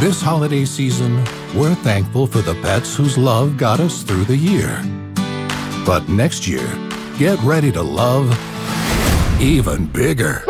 This holiday season, we're thankful for the pets whose love got us through the year. But next year, get ready to love even bigger.